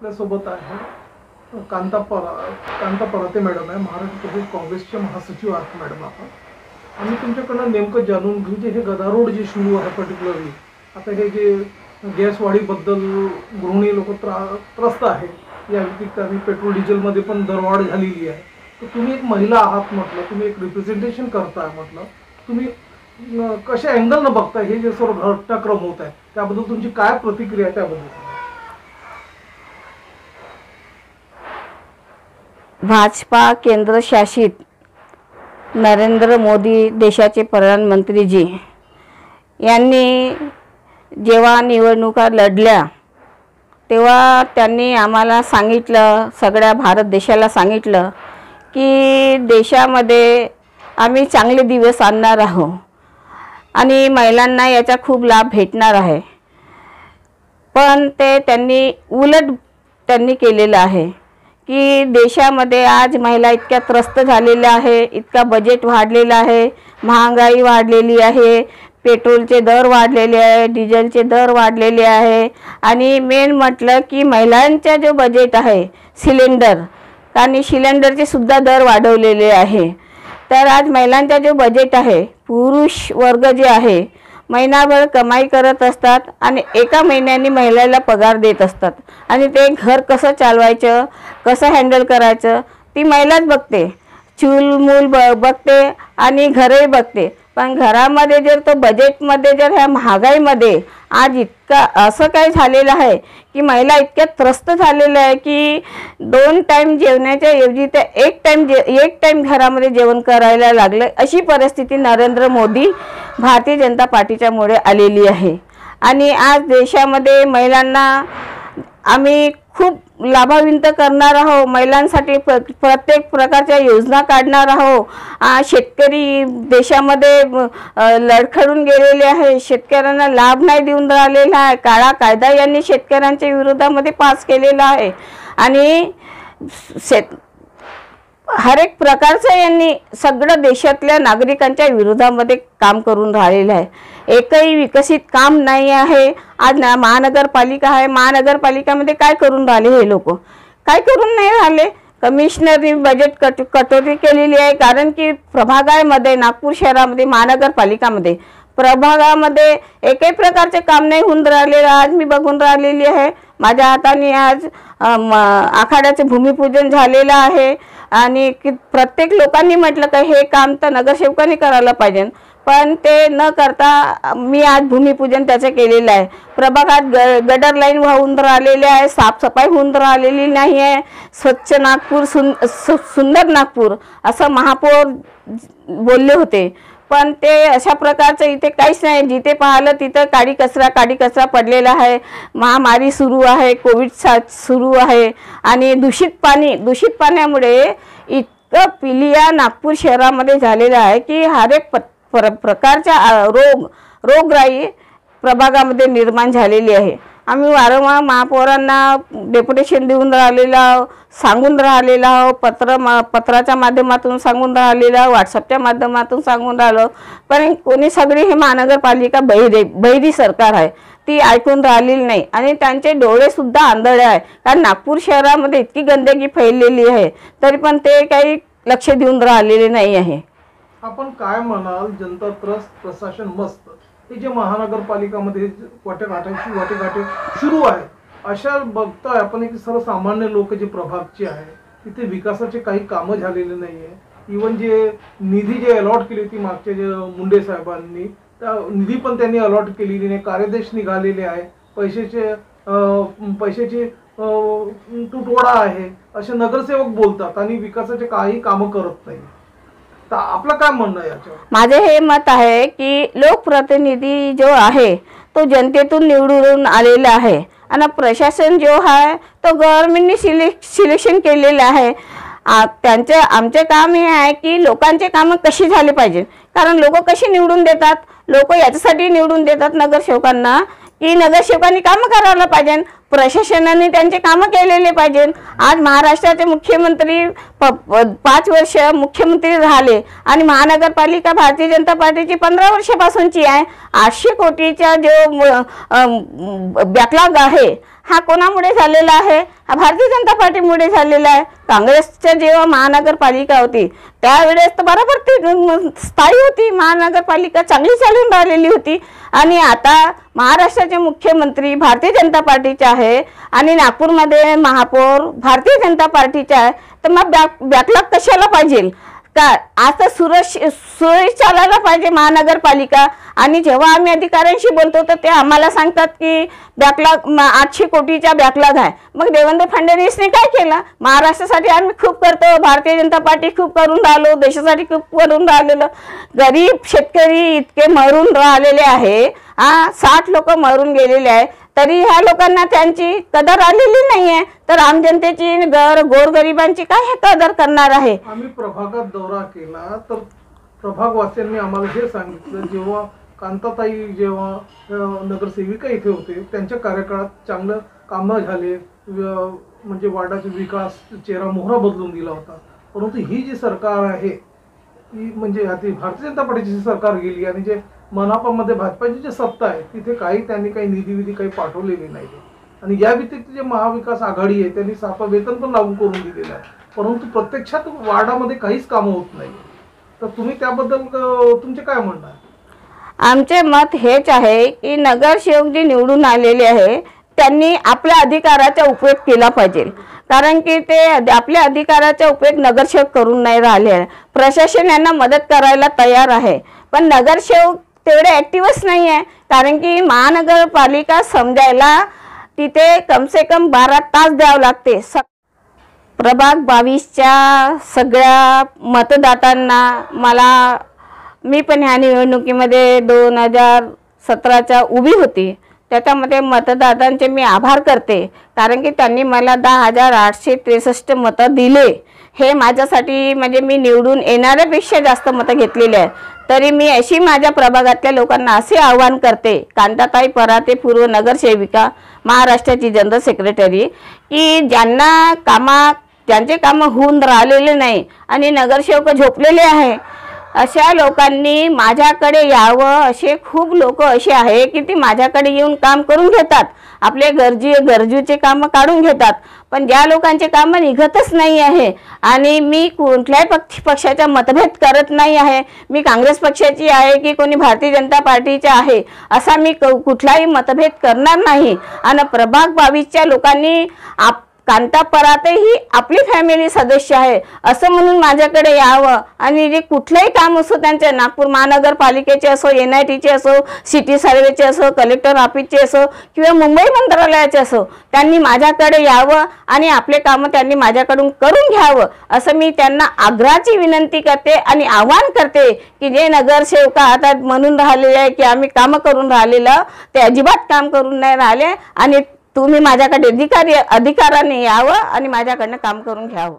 आपल्यासोबत आहे कांता परा कांता पराते मॅडम आहे महाराष्ट्र प्रदेश काँग्रेसचे महासचिव आहात मॅडम आपण. आम्ही तुमच्याकडनं नेमकं जाणून घेऊ जे हे गदारोड जे सुरू आहे पर्टिक्युलरली आता हे जे गॅसवाढीबद्दल गृहिणी लोक त्रा त्रस्त आहे या व्यतिरिक्त आणि पेट्रोल डिझेलमध्ये पण दरवाढ झालेली आहे. तर तुम्ही एक महिला आहात म्हटलं तुम्ही एक रिप्रेझेंटेशन करताय म्हटलं तुम्ही कशा अँगलनं बघताय हे जे सर्व घटनाक्रम होत आहे त्याबद्दल तुमची काय प्रतिक्रिया आहे त्याबद्दल? भाजपा केंद्रशासित नरेंद्र मोदी देशाचे प्रधानमंत्रीजी यांनी जेव्हा निवडणुका लढल्या तेव्हा त्यांनी आम्हाला सांगितलं सगळ्या भारत देशाला सांगितलं की देशामध्ये आम्ही चांगले दिवस आणणार आहोत आणि महिलांना याचा खूप लाभ भेटणार आहे. पण ते त्यांनी उलट त्यांनी केलेलं आहे. की देशामध्ये आज महिला इतक्या त्रस्त झालेल्या आहे इतका बजेट वाढलेला आहे महागाई वाढलेली आहे पेट्रोलचे दर वाढलेले आहे डिझेलचे दर वाढलेले आहे. आणि मेन म्हटलं की महिलांचा जो बजेट आहे सिलेंडर आणि सिलेंडरचे सुद्धा दर वाढवलेले आहे. तर आज महिलांचा जो बजेट आहे पुरुष वर्ग जे आहे महिनाभर कमाई करत असतात आणि एका महिन्याने महिलेला पगार देत असतात. आणि ते घर कसं चालवायचं कसं हँडल करायचं ती महिलाच बघते. चूल मूल ब बघते आणि घरही बघते. पण घरामध्ये जर तो बजेटमध्ये जर ह्या महागाईमध्ये आज इतका असं काय झालेलं आहे की महिला इतक्या त्रस्त झालेल्या आहे की दोन टाईम जेवण्याच्या ऐवजी त्या एक टाईम जे एक टाईम घरामध्ये जेवण करायला लागलं अशी परिस्थिती नरेंद्र मोदी भारतीय जनता पार्टीच्यामुळे आलेली आहे. आणि आज देशामध्ये महिलांना आम्ही खूप लाभाविंत करणार आहो महिलांसाठी प्र प्रत्येक प्रकारच्या योजना काढणार आहो शेतकरी देशामध्ये लडखडून गेलेले आहे शेतकऱ्यांना लाभ नाही देऊन राहिलेला आहे. काळा कायदा यांनी शेतकऱ्यांच्या विरोधामध्ये पास केलेला आहे. आणि शेत हर एक प्रकारचं यांनी सगळं देशातल्या नागरिकांच्या विरोधामध्ये काम करून राहिलेलं आहे. एकही विकसित काम नाही आहे. आज ना महानगरपालिका आहे. महानगरपालिकामध्ये काय करून राहिले हे लोक? काय करून नाही राहिले? कमिशनरनी बजेट कट कटोरी केलेली आहे. कारण की प्रभागामध्ये नागपूर शहरामध्ये महानगरपालिकामध्ये प्रभागामध्ये एकही प्रकारचे काम नाही होऊन राहिलेलं आज मी बघून राहिलेली आहे. माझ्या हाताने आज अम, आखाड्याचे भूमिपूजन झालेलं आहे. आणि की प्रत्येक लोकांनी म्हटलं का हे काम तर नगरसेवकांनी करायला पाहिजे. पण ते न करता मी आज भूमिपूजन त्याचं केलेलं आहे. प्रभागात ग गडर लाईन वाहून राहिलेले आहे साफसफाई होऊन राहिलेली नाही आहे. स्वच्छ नागपूर सुन सु सुंदर नागपूर असं महापौर बोलले होते. पण ते अशा प्रकारचं इथे काहीच नाही. जिथे पाहिलं तिथं काडी कचरा काडी कचरा पडलेला आहे. महामारी सुरू आहे कोविड सा सुरू आहे. आणि दूषित पाणी दूषित पाण्यामुळे इतकं पिलिया नागपूर शहरामध्ये झालेलं आहे की हर एक प प्र प्रकारच्या रोग रोगराई प्रभागामध्ये निर्माण झालेली आहे. आम्ही वारंवार महापौरांना डेप्युटेशन देऊन राहिलेलं आहो सांगून राहिलेलं आहो पत्र मा पत्राच्या माध्यमातून सांगून राहिलेलं आहो व्हॉट्सअपच्या माध्यमातून सांगून राहिलो पण कोणी सगळी हे महानगरपालिका बहिरे बहिरी सरकार आहे. ती ऐकून राहिलेली नाही. आणि त्यांचे डोळेसुद्धा आंधळे आहे कारण नागपूर शहरामध्ये इतकी गंदगी फैललेली आहे तरी पण ते काही लक्ष देऊन राहिलेले नाही आहे. आपण काय म्हणाल? जनता त्रस्त प्रशासन मस्त. हे जे महानगरपालिकामध्ये वाटेघाटांची वाटेघाटे सुरू आहे. अशा बघताय आपण एक सर्वसामान्य लोक जे प्रभागचे आहे तिथे विकासाचे काही कामं झालेले नाही आहे इवन जे निधी जे अलॉट केली होती मागच्या जे मुंडे साहेबांनी त्या निधी पण त्यांनी अलॉट केलेली नाही कार्यदेश निघालेले आहे. पैशाचे पैशाचे तुटवडा आहे. असे नगरसेवक बोलतात आणि विकासाचे काही कामं करत नाही आपलं काय म्हणणं याच्यावर? माझे हे मत आहे की लोकप्रतिनिधी जो आहे तो जनतेतून निवडून आलेला आहे. आणि प्रशासन जो आहे तो गव्हर्नमेंटने सिलेक्ट सिलेक्शन केलेलं आहे. त्यांचं आमचे काम हे आहे की लोकांचे कामं कशी झाले पाहिजे. कारण लोक कशी निवडून देतात? लोक याच्यासाठी निवडून देतात नगरसेवकांना. की नगरसेवकांनी कामं करायला पाहिजे प्रशासनाने त्यांचे कामं केलेले पाहिजे. आज महाराष्ट्राचे मुख्यमंत्री प- प- पाच वर्ष मुख्यमंत्री राहिले आणि महानगरपालिका भारतीय जनता पार्टीची पंधरा वर्षापासूनची आहे. आठशे कोटीचा जो बॅकलॉग आहे हा कोणामुळे झालेला आहे? हा भारतीय जनता पार्टीमुळे झालेला आहे. काँग्रेसच्या जेव्हा महानगरपालिका होती त्यावेळेस तर बरोबर ती स्थायी होती. महानगरपालिका चांगली चालून राहिलेली होती. आणि आता महाराष्ट्राचे मुख्यमंत्री भारतीय जनता पार्टीचे आहे आणि नागपूरमध्ये महापौर भारतीय जनता पार्टीचे आहे. तर मग बॅक बॅकलॉग कशाला पाहिजे? का आता सुरक्ष सुरळीत चालायला पाहिजे महानगरपालिका. आणि जेव्हा आम्ही अधिकाऱ्यांशी बोलतो तर ते आम्हाला सांगतात की बॅकलॉग आठशे कोटीचा बॅकलॉग आहे. मग देवेंद्र फडणवीसने काय केलं? महाराष्ट्रासाठी आम्ही खूप करतो भारतीय जनता पार्टी खूप करून राहिलो देशासाठी खूप करून राहिलेलं. गरीब शेतकरी इतके मरून राहिलेले आहे हा साठ लोक मरून गेलेले आहे. तरी ह्या लोकांना त्यांची कदर आलेली नाहीये. तर आम जनतेची गर गोरगरिबांची काय हे कदर करणार आहे? आम्ही प्रभागात दौरा केला तर प्रभागवासियांनी आम्हाला हे सांगितलं जेव्हा कांताताई जेव्हा नगरसेविका इथे होते त्यांच्या कार्यकाळात चांगलं कामं झाले म्हणजे वार्डाचे विकास चेहरा मोहरा बदलून दिला होता. परंतु ही जी सरकार आहे ही म्हणजे भारतीय जनता पार्टीची सरकार गेली आणि जे मनापामध्ये भाजपाची जी सत्ता आहे तिथे काही त्यांनी काही निधी विधी काही पाठवलेली नाही आणि या व्यतिरिक्त जे महाविकास आघाडी आहे त्यांनी सापा वेतन पण लागू करून दिलेलं आहे. परंतु प्रत्यक्षात वार्डामध्ये काहीच कामं होत नाही तर तुम्ही त्याबद्दल तुमचे काय म्हणणार आमचे मत हेच आहे की नगरसेवक जे निवडून आलेले आहे त्यांनी आपल्या अधिकाराचा उपयोग केला पाहिजे. कारण की ते आपल्या अधिकाराचा उपयोग नगरसेवक करून नाही राहिले. आहे प्रशासन यांना मदत करायला तयार आहे. पण नगरसेवक तेवढे ॲक्टिव्हच नाही आहे कारण की महानगरपालिका समजायला तिथे कमसे कम बारा तास द्यावं लागते. स प्रभाग बावीसच्या सगळ्या मतदातांना मला मी पण ह्या निवडणुकीमध्ये दोन हजार सतराच्या उभी होती. त्याच्यामध्ये मतदारांचे मी आभार करते. कारण की त्यांनी मला दहा हजार आठशे त्रेसष्ट मतं दिले. हे माझ्यासाठी म्हणजे मी निवडून येणाऱ्यापेक्षा जास्त मतं घेतलेली आहे तरी मी अशी माझ्या प्रभागातल्या लोकांना असे आवाहन करते कांताताई पराते पूर्व नगरसेविका महाराष्ट्राची जनरल सेक्रेटरी की ज्यांना कामा ज्यांचे कामं होऊन राहिलेले नाही आणि नगरसेवक झोपलेले आहे अशा लोकांनी माझ्याकडे यावं. असे खूप लोक असे आहे की ती माझ्याकडे येऊन काम करून घेतात. आपले गरजी गरजूचे कामं काढून घेतात. पण ज्या लोकांचे कामं निघतच नाही आहे आणि मी कुठल्याही पक्ष पक्षाचा मतभेद करत नाही आहे मी काँग्रेस पक्षाची आहे की कोणी भारतीय जनता पार्टीचा आहे असा मी क- कुठलाही मतभेद करणार नाही. आणि प्रभाग बावीसच्या लोकांनी आप कांता पराते ही आपली फॅमिली सदस्य आहे. असं म्हणून माझ्याकडे यावं. आणि जे कुठलंही काम असो त्यांच्या नागपूर महानगरपालिकेचे असो एन आय टीचे असो सिटी सर्वेचे असो कलेक्टर ऑफिसचे असो किंवा मुंबई मंत्रालयाचे असो त्यांनी माझ्याकडे यावं आणि आपले कामं त्यांनी माझ्याकडून करून घ्यावं. असं मी त्यांना आग्रहाची विनंती करते आणि आव्हान करते की जे नगरसेवक आता म्हणून राहिलेले आहे की आम्ही कामं करून राहिलेलं ते अजिबात काम करून नाही राहिले आणि तुम्ही माझ्याकडे अधिकारी अधिकाराने यावं आणि माझ्याकडनं काम करून घ्यावं.